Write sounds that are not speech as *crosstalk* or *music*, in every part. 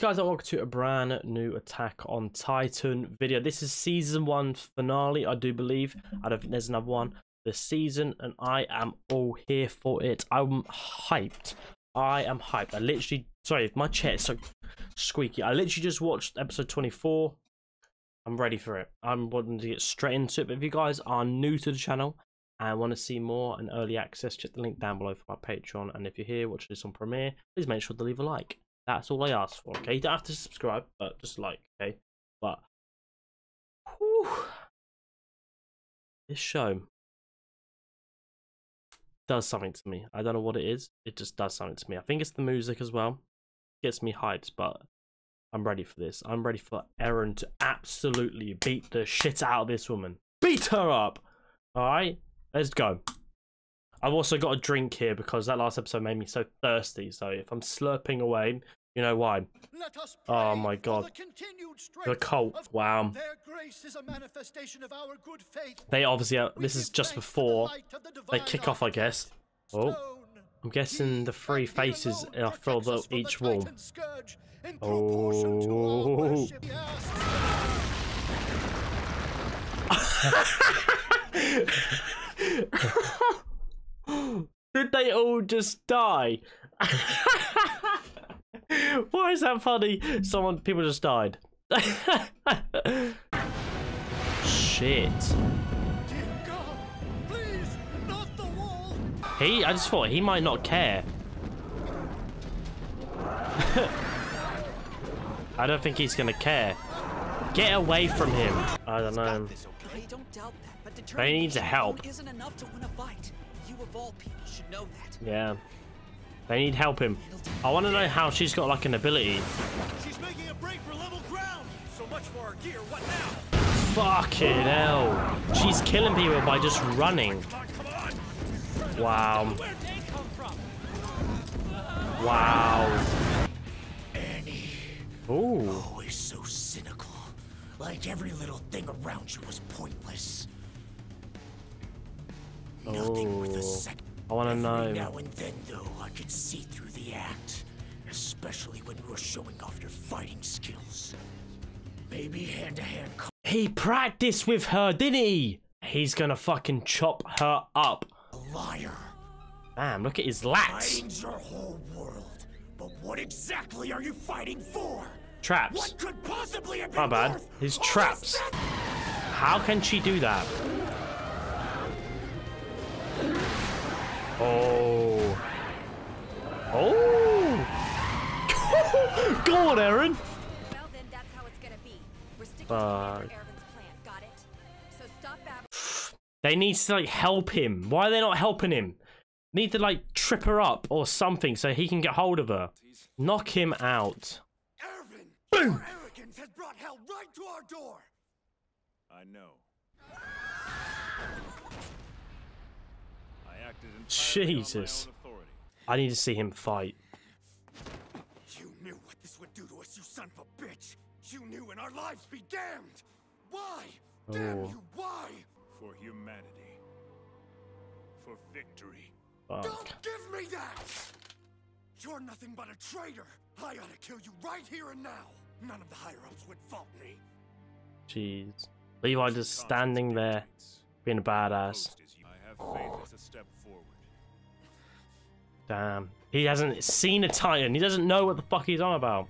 Guys and welcome to a brand new Attack on Titan video. This is season one finale, I do believe. I don't think there's another one this season and I am all here for it. I'm hyped. I am hyped. I literally, sorry, my chair is so squeaky. I literally just watched episode 24. I'm ready for it. I'm wanting to get straight into it. But if you guys are new to the channel and want to see more and early access, check the link down below for my Patreon. And if you're here watching this on Premiere, please make sure to leave a like. That's all I ask for, okay? You don't have to subscribe, but just like, okay? But, whew, this show does something to me. I don't know what it is. It just does something to me. I think it's the music as well. It gets me hyped, but I'm ready for this. I'm ready for Eren to absolutely beat the shit out of this woman. Beat her up! Alright? Let's go. I've also got a drink here because that last episode made me so thirsty. So if I'm slurping away, you know why? Oh my god. The, the cult. Wow. They obviously are, this is just before they kick off, I guess. Oh. I'm guessing the three faces are filled up each wall. Oh. *laughs* Did they all just die? *laughs* *laughs* Why is that funny? Someone, people just died. Shit. He, I just thought he might not care. *laughs* I don't think he's gonna care. Get away from him. I don't know. They need to help. Yeah. They need help him. I want to know how she's got like an ability. She's making a break for level ground. So much for our gear. What now? Fucking hell. She's killing people by just running. Wow. Wow. Annie. Ooh. Oh, Always so cynical. Like every little thing around you was pointless. Nothing worth a oh. second. I want to know. Now and then, though, I could see through the act, especially when you were showing off your fighting skills. Maybe hand-to-hand. -hand he practiced with her, didn't he? He's gonna fucking chop her up. A liar. Damn, look at his lats. Fighting's your whole world, but what exactly are you fighting for? Traps. What could possibly have been My bad. His traps. How can she do that? Oh. Oh. *laughs* Go on, Eren. Well, then that's how it's gonna be. We're sticking to plan. Got it? So stop They need to like help him. Why are they not helping him? Need to like trip her up or something so he can get hold of her. Knock him out. Erwin, Boom. arrogance has brought hell right to our door. I know. *laughs* Jesus. I need to see him fight. You knew what this would do to us, you son of a bitch. You knew and our lives be damned. Why? Oh. Damn you, why? For humanity. For victory. Fuck. Don't give me that! You're nothing but a traitor. I ought to kill you right here and now. None of the higher-ups would fault me. Jeez. Levi just standing there, being a badass. Oh. Damn. He hasn't seen a Titan. He doesn't know what the fuck he's on about.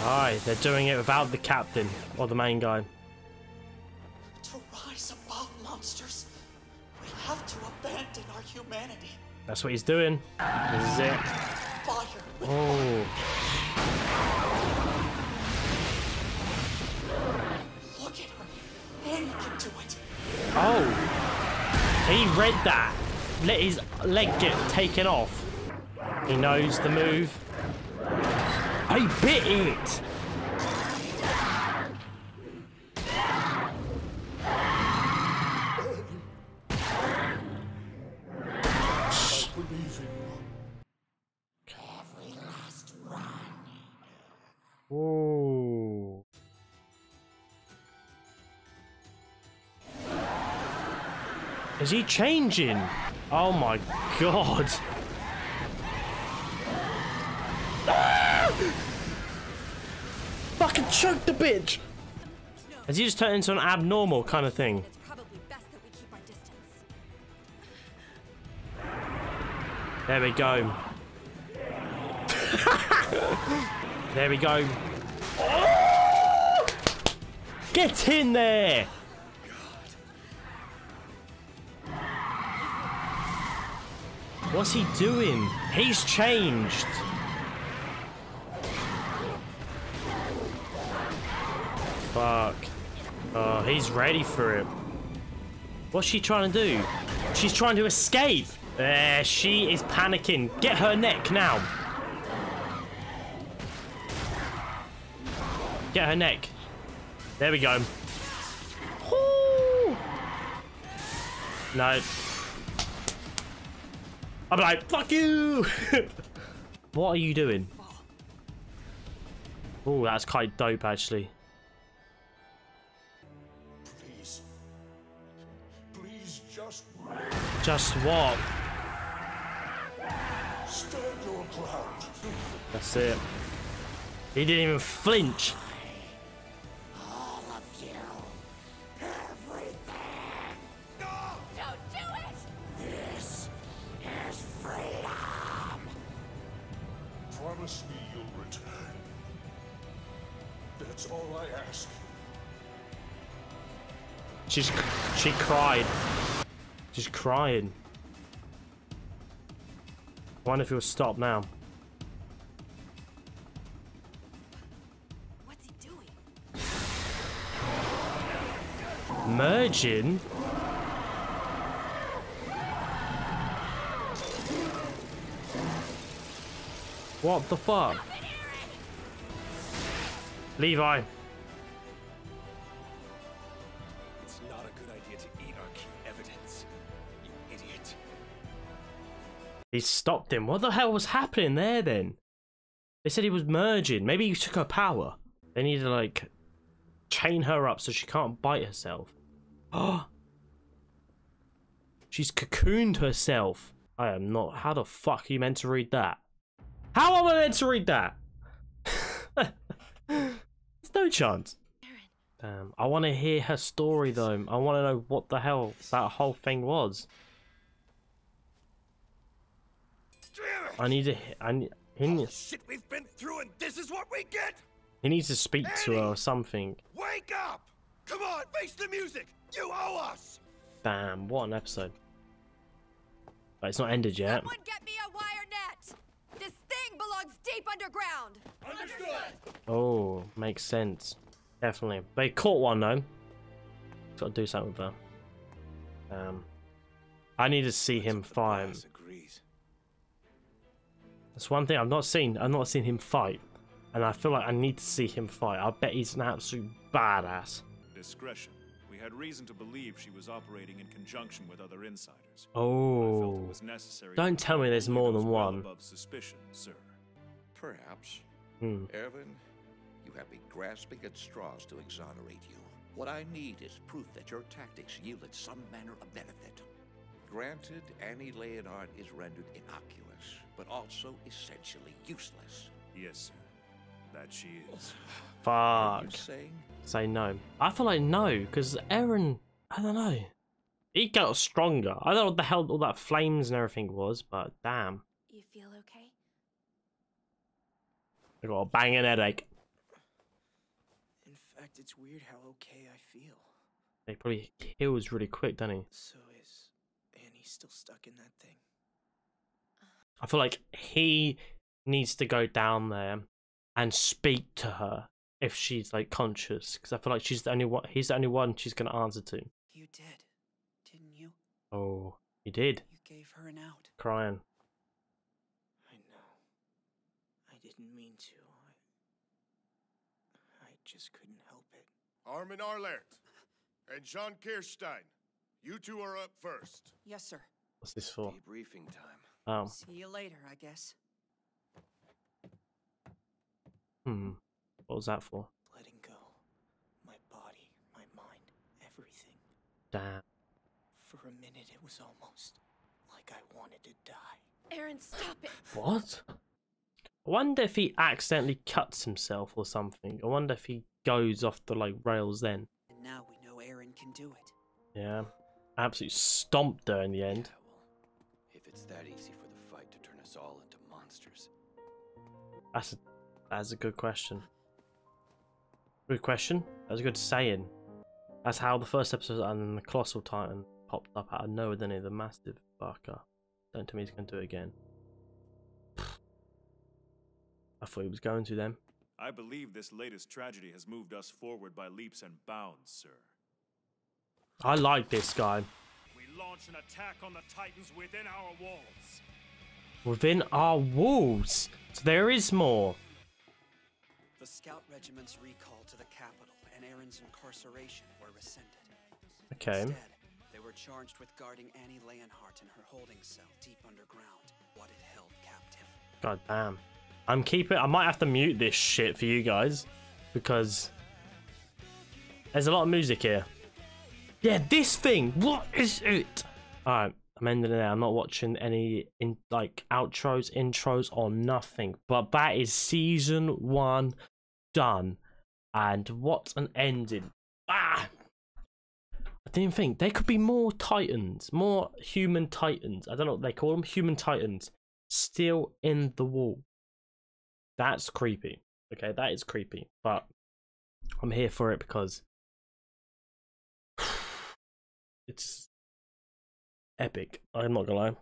Alright, they're doing it without the captain or the main guy. To rise above monsters, we have to abandon our humanity. That's what he's doing. This is it. Fire oh. Oh. He read that let his leg get taken off. He knows the move. I bit it! Is he changing? Oh my god. fucking choke the bitch! Has he just turned into an abnormal kind of thing? It's probably best that we keep our distance. There we go. there we go. Get in there! What's he doing? He's changed. Fuck. Oh, he's ready for it. What's she trying to do? She's trying to escape. There, she is panicking. Get her neck now. Get her neck. There we go. No. I'm like, fuck you! *laughs* what are you doing? Oh, that's quite dope, actually. Please. Please just Just what? stand your ground. That's it. He didn't even flinch. That's all I ask. She's she cried. She's crying. I wonder if he'll stop now. What's he doing? Merging? What the fuck? Levi. It's not a good idea to eat our key evidence. You idiot. He stopped him. What the hell was happening there then? They said he was merging. Maybe he took her power. They need to like chain her up so she can't bite herself. Oh. *gasps* She's cocooned herself. I am not. How the fuck are you meant to read that? How am I meant to read that? *laughs* There's no chance. Damn. I want to hear her story though. I want to know what the hell that whole thing was. I need to. he- I need. He, All the needs- shit we've been through, and this is what we get. he needs to speak to her or something. Wake up! Come on, face the music. You owe us. Damn, what an episode. But it's not ended yet. Someone get me a wire net! This thing belongs deep underground! Oh, makes sense. Definitely. They caught one though. Got to do something with her. Um, I need to see him fight. That's one thing I've not seen. I've not seen him fight, and I feel like I need to see him fight. I bet he's an absolute badass. Discretion. We had reason to believe she was operating in conjunction with other insiders. I felt Oh, it was necessary Don't tell me there's more than one. above suspicion, sir. Perhaps. hmm. Erwin, you have been grasping at straws to exonerate you. What I need is proof that your tactics yielded some manner of benefit. Granted, Annie Leonhardt is rendered innocuous, but also essentially useless. Yes, sir. That she is. *sighs* Fuck. saying? Say no. I feel like no, because Eren, I don't know. He got stronger. I don't know what the hell all that flames and everything was, but damn. You feel okay? I got a banging headache. In fact, it's weird how okay I feel. He probably heals really quick, doesn't he? So is Annie still stuck in that thing? I feel like he needs to go down there and speak to her if she's like conscious, because I feel like she's the only one. He's the only one she's gonna answer to. You did, didn't you? Oh, he did You gave her an out. crying. I know. I didn't mean to. I, I just couldn't help it. Armin Arlert and Jean Kirstein, you two are up first. Yes, sir. What's this for? Debriefing time. Oh, See you later, I guess. hmm. What was that for? Letting go. My body, my mind, everything. Damn. For a minute, it was almost like I wanted to die. Eren, stop it! What? I wonder if he accidentally cuts himself or something. I wonder if he goes off the like rails then. And now we know Eren can do it. Yeah. Absolutely stomped her in the end. Yeah, well, if it's that easy for the fight to turn us all into monsters. That's a, that's a good question. Good question. That's a good saying. That's how the first episode and the Colossal Titan popped up out of nowhere, then he? The massive fucker. Don't tell me he's going to do it again. *sighs* I thought he was going to then. I believe this latest tragedy has moved us forward by leaps and bounds, sir. I like this guy. We launch an attack on the Titans within our walls. Within our walls. So there is more. The scout regiment's recall to the capital and Eren's incarceration were rescinded. Okay. Instead, they were charged with guarding Annie Leonhardt in her holding cell deep underground, what it held captive. God damn. I'm keeping. I might have to mute this shit for you guys because there's a lot of music here. Yeah, this thing. What is it? All right, I'm ending it there. I'm not watching any in like outros, intros, or nothing. But that is season one done, and what an ending! Ah. I didn't think there could be more titans, more human titans. I don't know what they call them, human titans, still in the wall. That's creepy. Okay, that is creepy. But I'm here for it because *sighs* it's epic. I'm not gonna lie.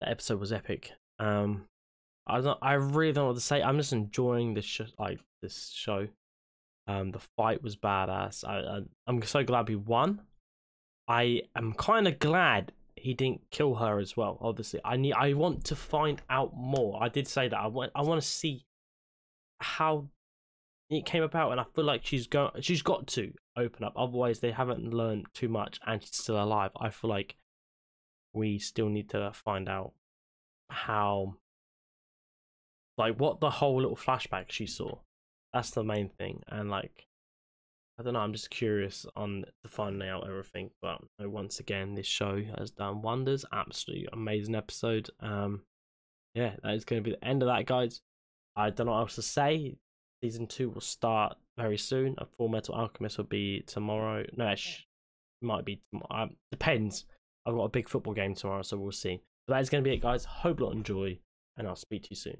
The episode was epic. Um, I don't. I really don't know what to say. I'm just enjoying this sh- like this show. Um, the fight was badass. I, I I'm so glad we won. I am kind of glad he didn't kill her as well. Obviously, I need. I want to find out more. I did say that. I want. I want to see how it came about, and I feel like she's go. She's got to open up. Otherwise, they haven't learned too much, and she's still alive. I feel like we still need to find out how, like, what the whole little flashback she saw. That's the main thing, and like. I don't know. I'm just curious on to finding out everything. But once again, this show has done wonders. Absolutely amazing episode. Um, yeah, that is going to be the end of that, guys. I don't know what else to say. Season two will start very soon. A Fullmetal Alchemist will be tomorrow. No, it might be tomorrow. Um, depends. I've got a big football game tomorrow, so we'll see. But that is going to be it, guys. Hope you enjoy, and I'll speak to you soon.